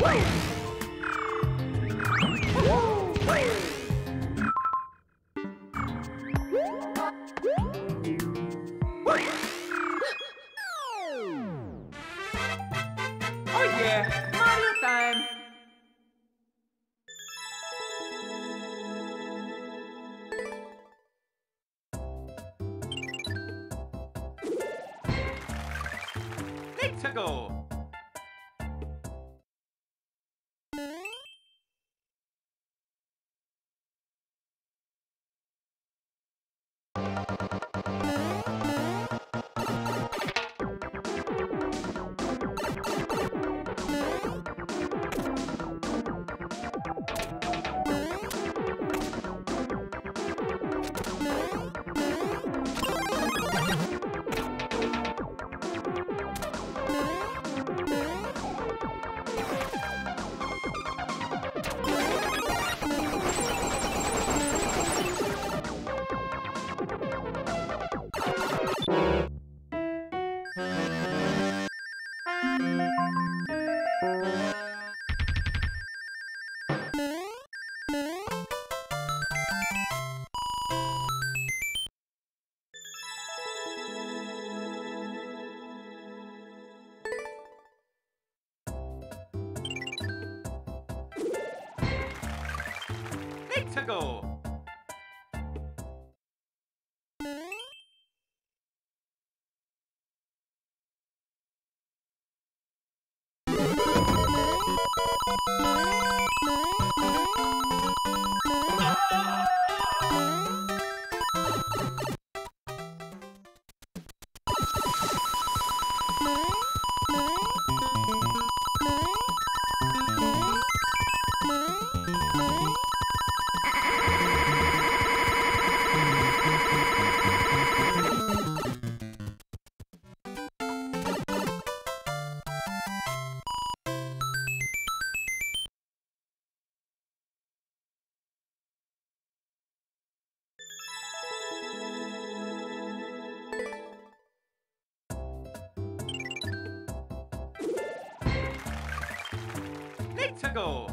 Woo! Yeah, Mario time! Let's go! Let's go! Música go!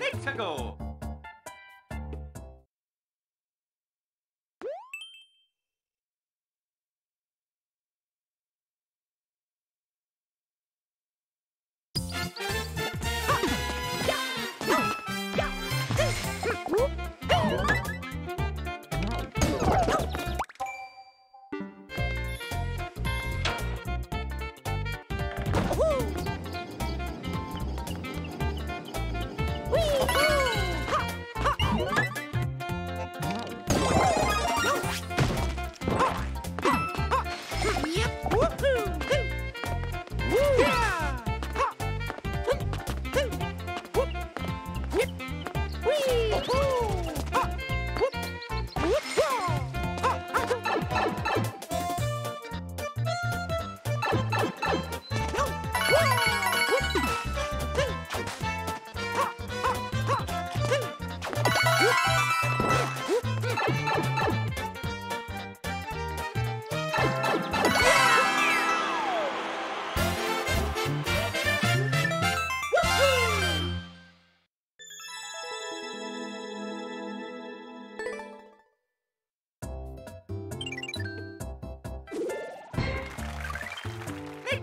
Let's go!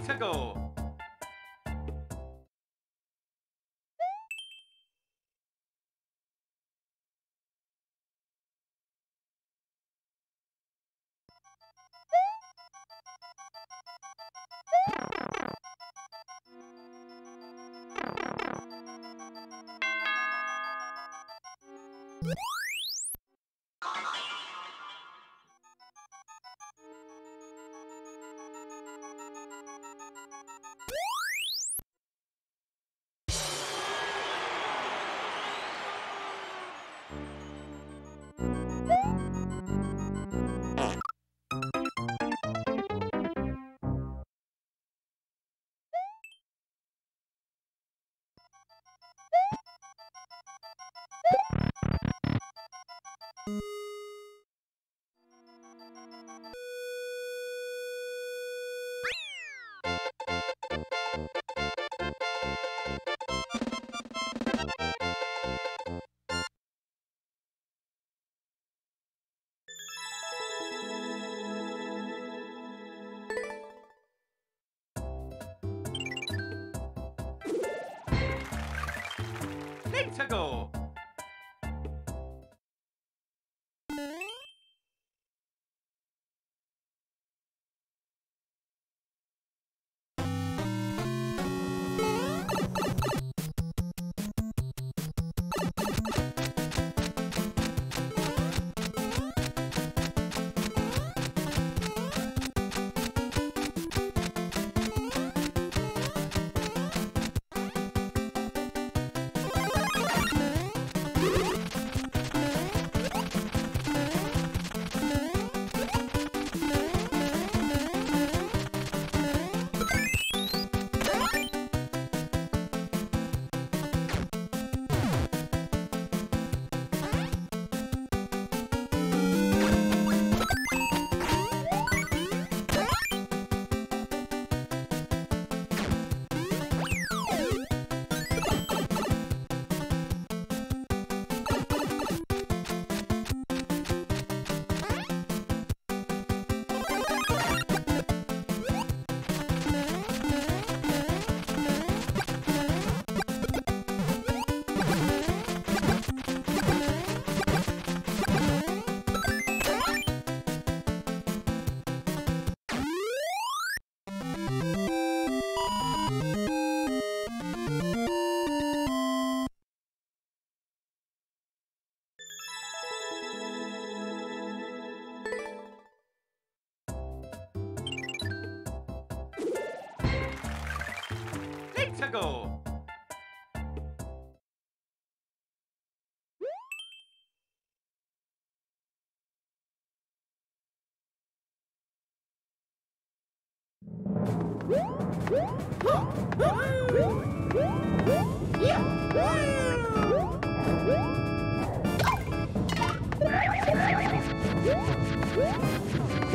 Let's go. Let's go.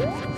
Yeah.